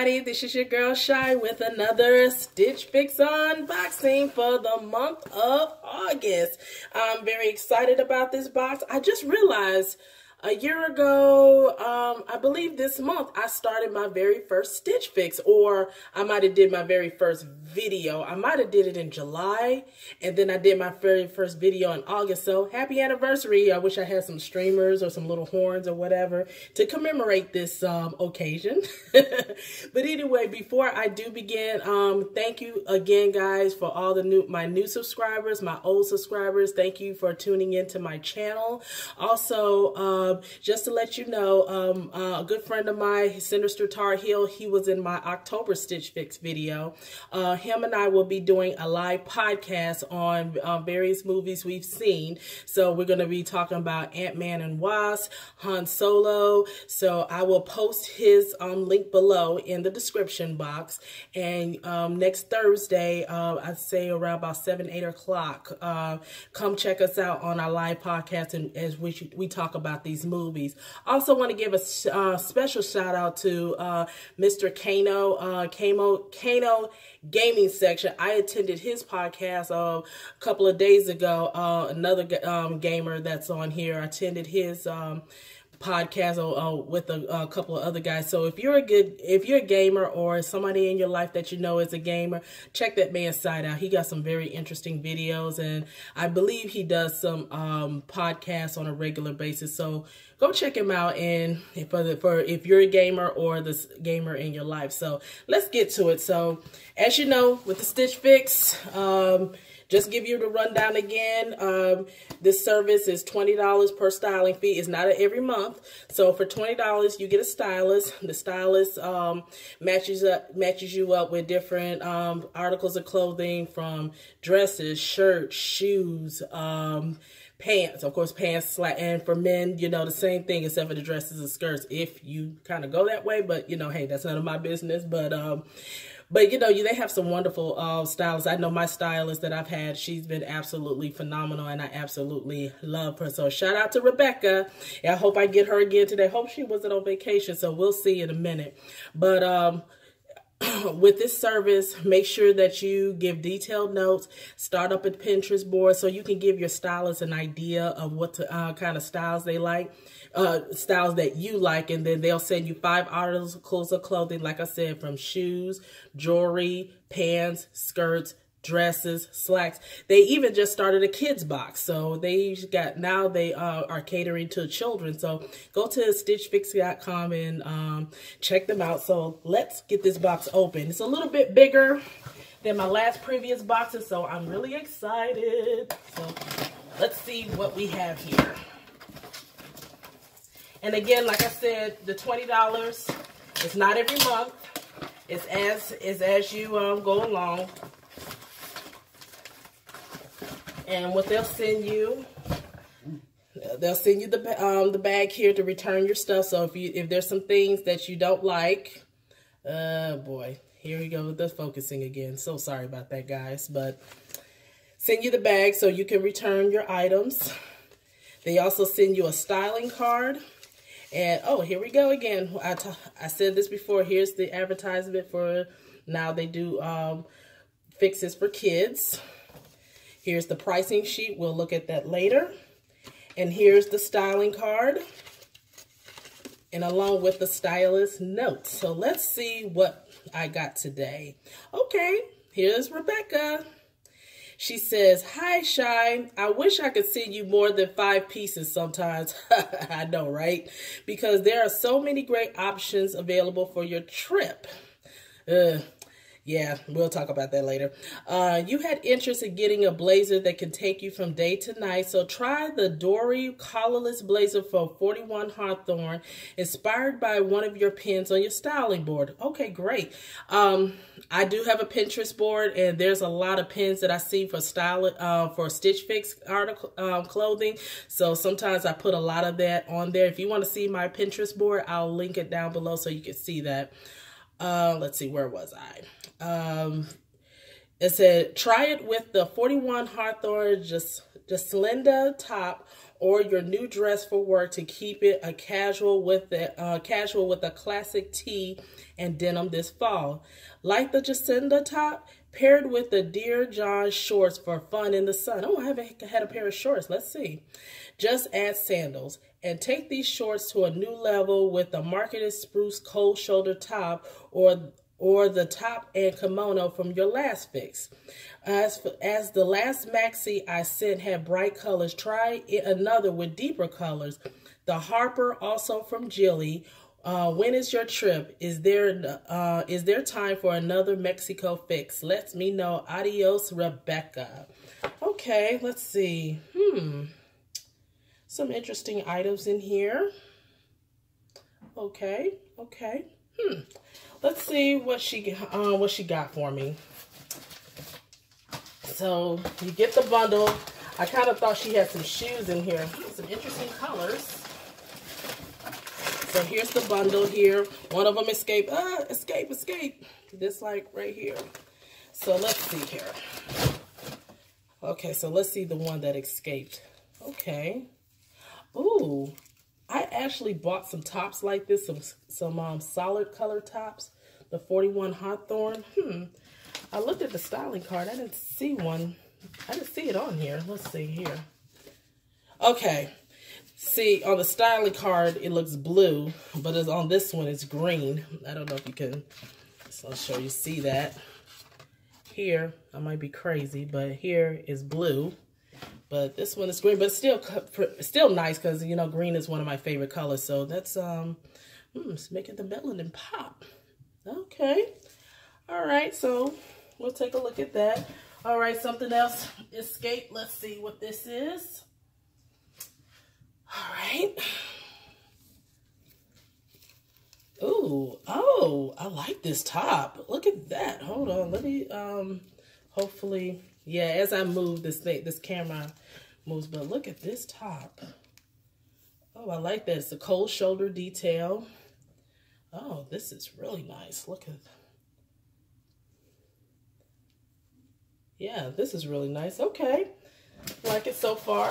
everybody. This is your girl Shy with another Stitch Fix unboxing for the month of August. I'm very excited about this box. I just realized a year ago, um, I believe this month, I started my very first Stitch Fix, or I might have did my very first video. I might have did it in July, and then I did my very first video in August. So happy anniversary. I wish I had some streamers or some little horns or whatever to commemorate this um, occasion. but anyway, before I do begin, um, thank you again, guys, for all the new my new subscribers, my old subscribers. Thank you for tuning into my channel. Also, uh, just to let you know, um, uh, a good friend of mine, Sinister Tarheel, he was in my October Stitch Fix video. Uh, him and I will be doing a live podcast on uh, various movies we've seen. So we're going to be talking about Ant-Man and Wasp, Han Solo. So I will post his um, link below in the description box. And um, next Thursday, uh, I'd say around about 7, 8 o'clock, uh, come check us out on our live podcast and as we, we talk about these these movies. Also want to give a uh, special shout out to uh, Mr. Kano, uh, Kano, Kano Gaming Section. I attended his podcast uh, a couple of days ago. Uh, another um, gamer that's on here attended his um, podcast uh, with a, a, couple of other guys. So if you're a good, if you're a gamer or somebody in your life that you know is a gamer, check that man's site out. He got some very interesting videos, and I believe he does some um, podcasts on a regular basis. So go check him out. And for the, for if you're a gamer or the gamer in your life. So let's get to it. So as you know, with the Stitch Fix. Um, just give you the rundown again. Um, this service is $20 per styling fee. It's not every month. So for $20, you get a stylist. The stylist um, matches up matches you up with different um, articles of clothing from dresses, shirts, shoes, um, pants. Of course, pants, and for men, you know, the same thing except for the dresses and skirts if you kind of go that way. But, you know, hey, that's none of my business. But, um, but, you know, you, they have some wonderful uh, stylists. I know my stylist that I've had, she's been absolutely phenomenal, and I absolutely love her. So shout out to Rebecca. I hope I get her again today. Hope she wasn't on vacation, so we'll see in a minute. But, um, with this service, make sure that you give detailed notes, start up a Pinterest board so you can give your stylist an idea of what to, uh, kind of styles they like uh, styles that you like, and then they'll send you five articles of clothing, like I said, from shoes, jewelry, pants, skirts, dresses, slacks. They even just started a kids box. So they got, now they uh, are catering to children. So go to stitchfix.com and um, check them out. So let's get this box open. It's a little bit bigger than my last previous boxes. So I'm really excited. So let's see what we have here. And again, like I said, the $20, it's not every month. It's as, it's as you um, go along. And what they'll send you, they'll send you the um, the bag here to return your stuff. So if you if there's some things that you don't like, uh boy, here we go with the focusing again. So sorry about that, guys. But send you the bag so you can return your items. They also send you a styling card. And, oh, here we go again. I, I said this before. Here's the advertisement for, now they do um, fixes for kids. Here's the pricing sheet. We'll look at that later. And here's the styling card. And along with the stylist notes. So let's see what I got today. Okay, here's Rebecca. She says, Hi, Shy. I wish I could send you more than five pieces sometimes. I know, right? Because there are so many great options available for your trip. Yeah, we'll talk about that later. Uh, you had interest in getting a blazer that can take you from day to night, so try the Dory collarless blazer for 41 Hawthorn, inspired by one of your pins on your styling board. Okay, great. Um, I do have a Pinterest board, and there's a lot of pins that I see for style uh, for Stitch Fix article um, clothing. So sometimes I put a lot of that on there. If you want to see my Pinterest board, I'll link it down below so you can see that. Uh, let's see, where was I? Um, it said, try it with the 41 Hawthorn, just Jacinda top or your new dress for work to keep it a casual with the uh, casual with a classic tee and denim this fall. Like the Jacinda top, paired with the Dear John shorts for fun in the sun. Oh, I haven't had a pair of shorts. Let's see. Just add sandals and take these shorts to a new level with the marketed spruce cold shoulder top or or the top and kimono from your last fix. As, as the last maxi I sent had bright colors, try another with deeper colors. The Harper, also from Gilli. Uh, when is your trip? Is there uh, is there time for another Mexico fix? Let me know. Adios, Rebecca. Okay, let's see. Hmm. Some interesting items in here. Okay, okay. Hmm. Let's see what she uh, what she got for me. So you get the bundle. I kind of thought she had some shoes in here. Some interesting colors. So here's the bundle here. One of them escape. Ah, escape, escape. This like right here. So let's see here. Okay, so let's see the one that escaped. Okay. Ooh, I actually bought some tops like this, some some um, solid color tops, the 41 Hawthorn. Hmm, I looked at the styling card. I didn't see one. I didn't see it on here. Let's see here. Okay, see on the styling card, it looks blue, but it's on this one, it's green. I don't know if you can, so I'll show you, see that. Here, I might be crazy, but here is blue. But this one is green, but still still nice because, you know, green is one of my favorite colors. So that's um, mm, it's making the melanin pop. Okay. All right, so we'll take a look at that. All right, something else escape. Let's see what this is. All right. Ooh, oh, I like this top. Look at that. Hold on. Let me, um, hopefully, yeah, as I move this thing, this camera moves, but look at this top. Oh, I like that. It's a cold shoulder detail. Oh, this is really nice. Look at Yeah, this is really nice. Okay. Like it so far.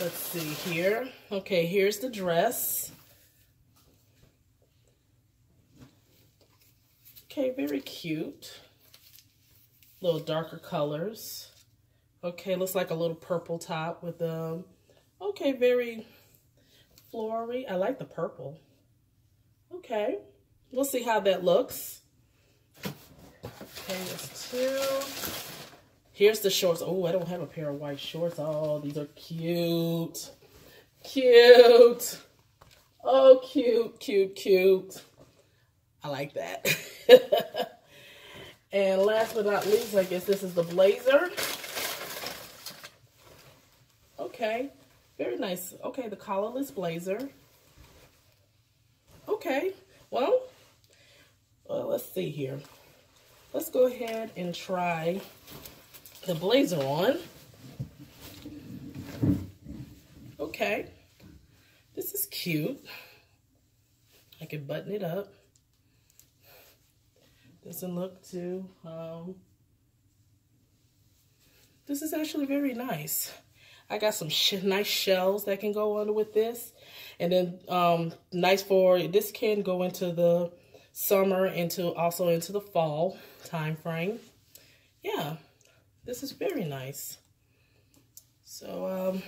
Let's see here. Okay, here's the dress. Okay, very cute little darker colors. Okay, looks like a little purple top with um okay, very flory. I like the purple. Okay. We'll see how that looks. Okay, that's two. Here's the shorts. Oh, I don't have a pair of white shorts. Oh, these are cute. Cute. Oh, cute, cute, cute. I like that. And last but not least, I guess this is the blazer. Okay, very nice. Okay, the collarless blazer. Okay, well, well, let's see here. Let's go ahead and try the blazer on. Okay, this is cute. I can button it up. Doesn't look too, um, this is actually very nice. I got some sh nice shells that can go on with this. And then um, nice for, this can go into the summer, into also into the fall time frame. Yeah, this is very nice. So um,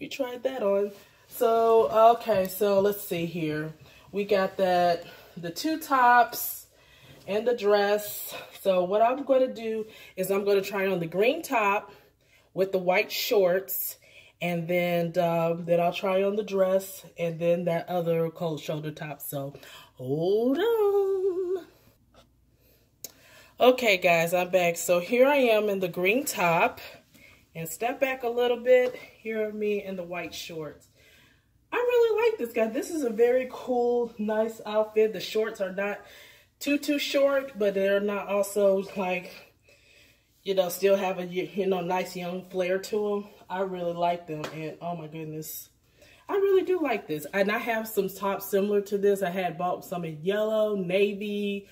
we tried that on. So, okay, so let's see here. We got that, the two tops, and the dress. So what I'm going to do is I'm going to try on the green top with the white shorts. And then, uh, then I'll try on the dress and then that other cold shoulder top. So hold on. Okay, guys, I'm back. So here I am in the green top. And step back a little bit. Here are me in the white shorts. I really like this guy. This is a very cool, nice outfit. The shorts are not too, too short, but they're not also like, you know, still have a, you know, nice young flair to them. I really like them. And oh my goodness, I really do like this. And I have some tops similar to this. I had bought some in yellow, navy.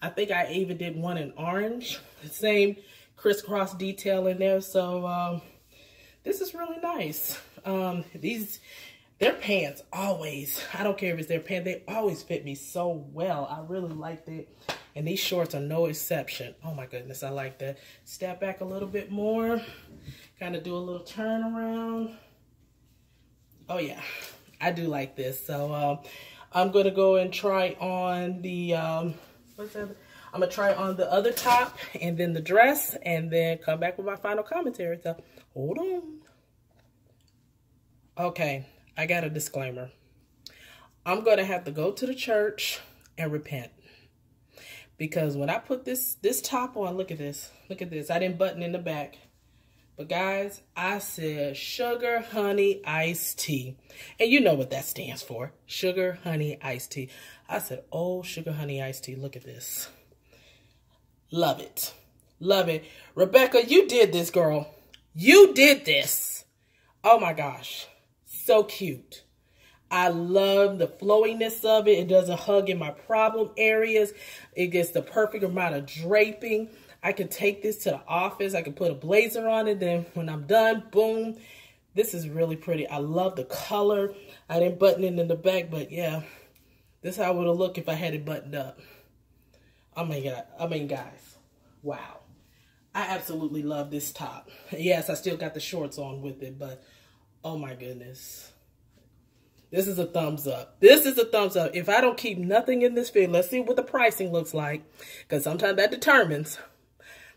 I think I even did one in orange. Same crisscross detail in there. So um, this is really nice. Um, these, their pants always, I don't care if it's their pants, they always fit me so well. I really like it. And these shorts are no exception. Oh my goodness, I like that. Step back a little bit more. Kind of do a little turn around. Oh yeah, I do like this. So um, I'm going to go and try on the, um, what's that? I'm to try on the other top and then the dress and then come back with my final commentary. So hold on. Okay, I got a disclaimer. I'm going to have to go to the church and repent because when I put this this top on, look at this. Look at this. I didn't button in the back. But guys, I said sugar, honey, iced tea. And you know what that stands for. Sugar, honey, iced tea. I said, oh, sugar, honey, iced tea. Look at this. Love it. Love it. Rebecca, you did this, girl. You did this. Oh my gosh. So cute. I love the flowiness of it. It doesn't hug in my problem areas. It gets the perfect amount of draping. I can take this to the office. I can put a blazer on it. Then when I'm done, boom. This is really pretty. I love the color. I didn't button it in the back, but yeah. This how it would have looked if I had it buttoned up. Oh my God. I mean, guys. Wow. I absolutely love this top. Yes, I still got the shorts on with it, but oh my goodness. This is a thumbs up. This is a thumbs up. If I don't keep nothing in this video, let's see what the pricing looks like. Because sometimes that determines.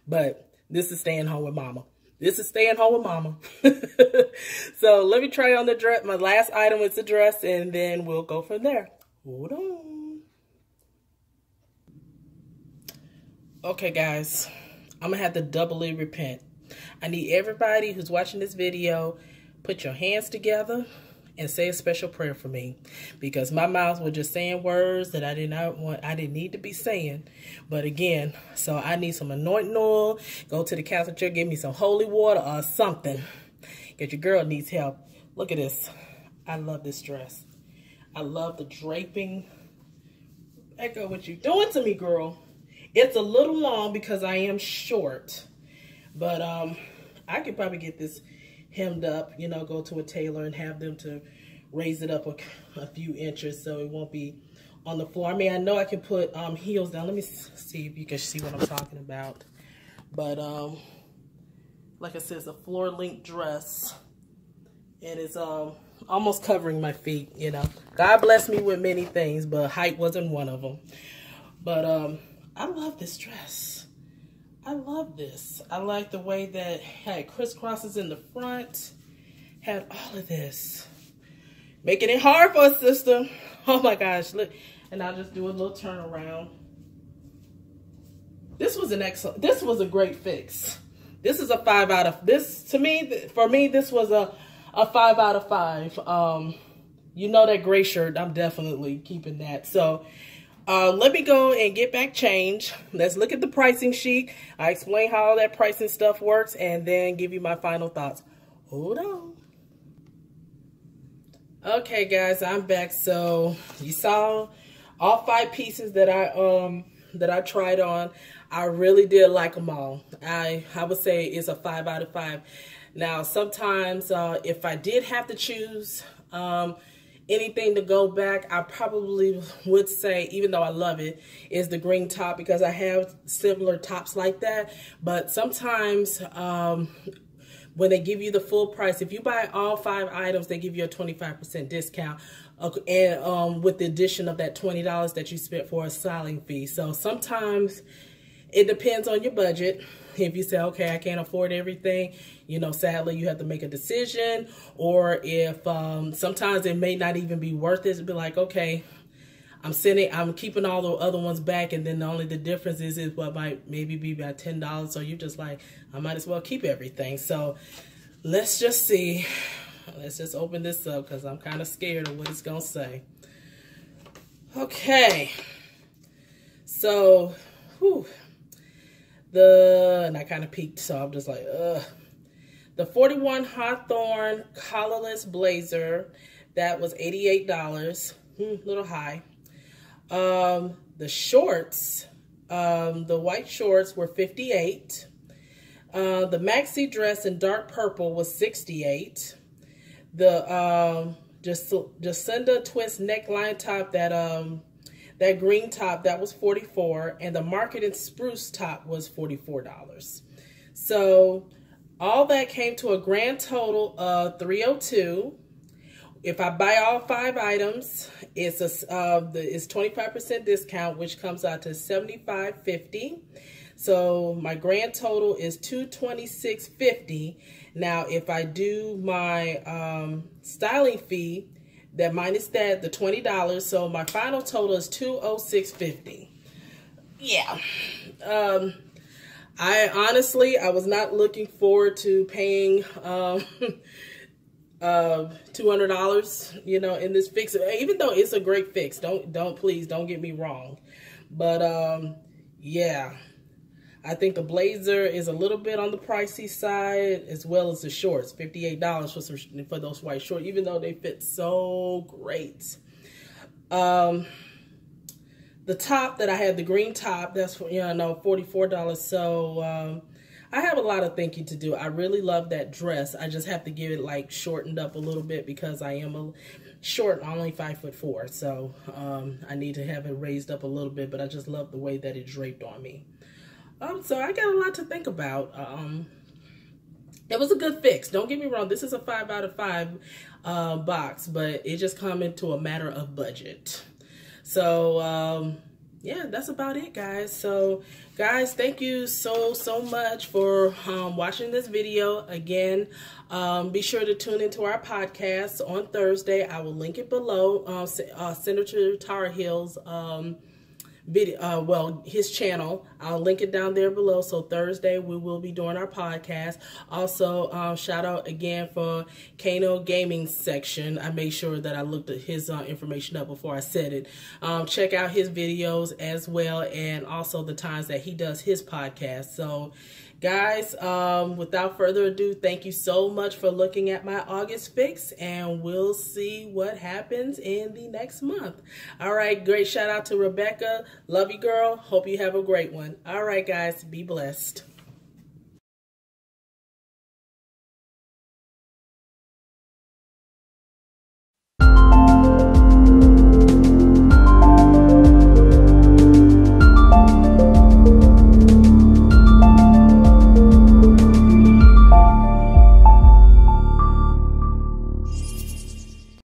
But this is staying home with mama. This is staying home with mama. so let me try on the dress. My last item is the dress. And then we'll go from there. Hold on. Okay, guys. I'm going to have to doubly repent. I need everybody who's watching this video, put your hands together and say a special prayer for me because my mouth was just saying words that I did not want, I didn't need to be saying. But again, so I need some anointing oil, go to the Catholic Church, give me some holy water or something because your girl needs help. Look at this. I love this dress. I love the draping. Echo what you doing to me, girl. It's a little long because I am short. But um, I could probably get this hemmed up, you know, go to a tailor and have them to raise it up a, a few inches so it won't be on the floor. I mean, I know I can put um, heels down. Let me see if you can see what I'm talking about. But um, like I said, it's a floor length dress. And it's um, almost covering my feet, you know. God bless me with many things, but height wasn't one of them. But um, I love this dress. I love this. I like the way that had crisscrosses in the front. Had all of this. Making it hard for a sister. Oh my gosh, look. And I'll just do a little turnaround. This was an excellent, this was a great fix. This is a five out of, this, to me, for me, this was a, a five out of five. Um, you know that gray shirt, I'm definitely keeping that. So uh, let me go and get back change. Let's look at the pricing sheet. I explain how all that pricing stuff works and then give you my final thoughts. Hold on. Okay, guys, I'm back. So you saw all five pieces that I um that I tried on. I really did like them all. I I would say it's a five out of five. Now, sometimes uh, if I did have to choose, um, anything to go back, I probably would say, even though I love it, is the green top because I have similar tops like that. But sometimes um, when they give you the full price, if you buy all five items, they give you a 25% discount. and um, with the addition of that $20 that you spent for a styling fee. So sometimes it depends on your budget if you say, okay, I can't afford everything, you know, sadly you have to make a decision. Or if um, sometimes it may not even be worth it, to be like, okay, I'm sending, I'm keeping all the other ones back, and then the only the difference is is what might maybe be about ten dollars. So you're just like, I might as well keep everything. So let's just see. Let's just open this up because I'm kind of scared of what it's gonna say. Okay. So, whew, the, and I kind of peeked, so I'm just like, ugh. The 41 Hawthorn collarless blazer, that was $88, hmm, little high. Um, the shorts, um, the white shorts were 58. Uh, the maxi dress in dark purple was 68. The um, just Jacinda twist neckline top that um that green top that was 44 and the market and spruce top was $44. So all that came to a grand total of 302 if I buy all five items, it's a uh, the, it's 25% discount, which comes out to 75.50. So my grand total is 226.50. Now, if I do my um, styling fee, that minus that the $20, so my final total is 206.50. Yeah. Um, I honestly, I was not looking forward to paying um, uh, $200, you know, in this fix, even though it's a great fix. Don't, don't, please, don't get me wrong. But, um, yeah, I think the blazer is a little bit on the pricey side, as well as the shorts, $58 for, some, for those white shorts, even though they fit so great. Um, the top that I had, the green top, that's, for, you know, $44. So, um, I have a lot of thinking to do. I really love that dress. I just have to give it like shortened up a little bit because I am a short, only five foot four. So um, I need to have it raised up a little bit, but I just love the way that it draped on me. Um, so I got a lot to think about. Um, it was a good fix. Don't get me wrong. This is a five out of five uh, box, but it just come into a matter of budget. So, um, yeah, that's about it, guys. So, guys, thank you so, so much for um, watching this video. Again, um, be sure to tune into our podcast on Thursday. I will link it below. Uh, uh, Sinister Tarheel's um, video, uh, well, his channel. I'll link it down there below. So Thursday we will be doing our podcast. Also, um, shout out again for Kano Gaming section. I made sure that I looked at his uh, information up before I said it. Um, check out his videos as well, and also the times that he does his podcast. So Guys, um, without further ado, thank you so much for looking at my August fix, and we'll see what happens in the next month. All right, great shout out to Rebecca. Love you, girl. Hope you have a great one. All right, guys, be blessed.